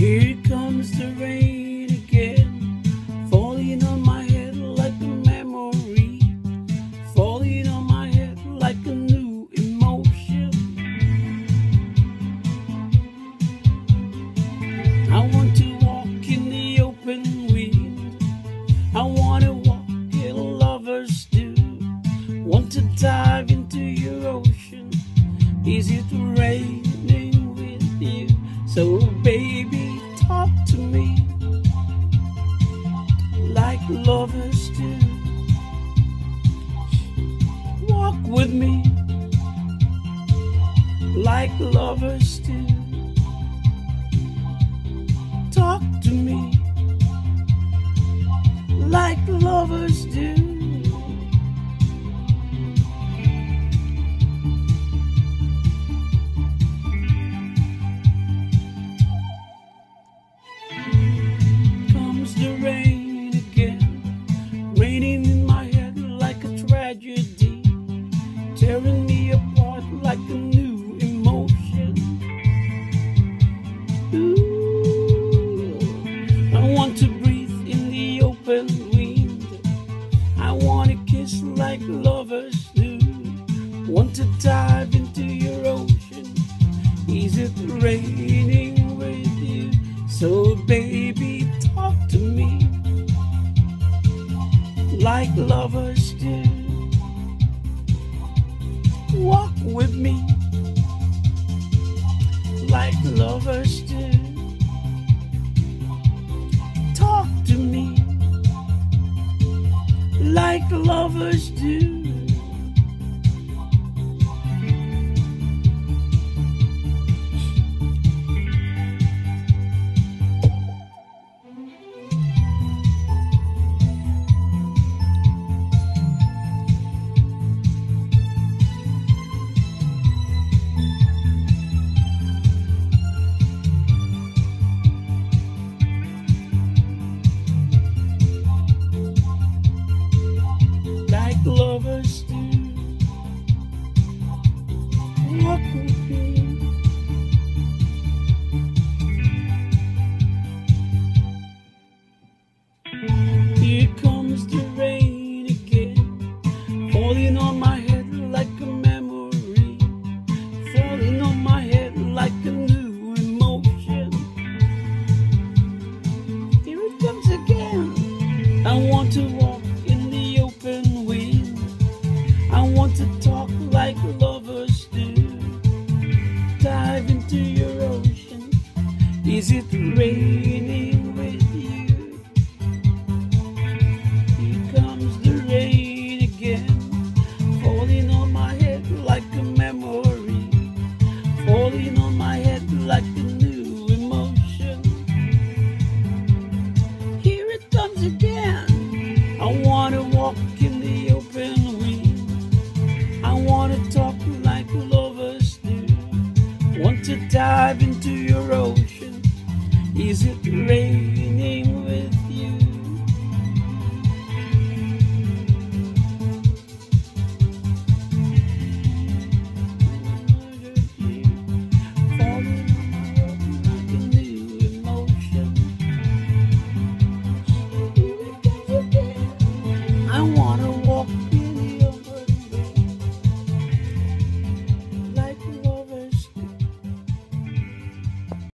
Here comes the rain again, falling on my head like a memory, falling on my head like a new emotion. I want to walk in the open wind. I want to walk in lovers do. Want to dive into your ocean. Is it raining with you? So baby, lovers do. Walk with me like lovers do. Talk to me like lovers dive into your ocean. Is it raining with you? So, baby, talk to me like lovers do. Walk with me like lovers do. Talk to me like lovers do. Is it raining with you? Here comes the rain again, falling on my head like a memory, falling on my head like a new emotion. Here it comes again. I want to walk in the open wind. I want to talk like lovers do. Want to dive into your ocean. Is it raining with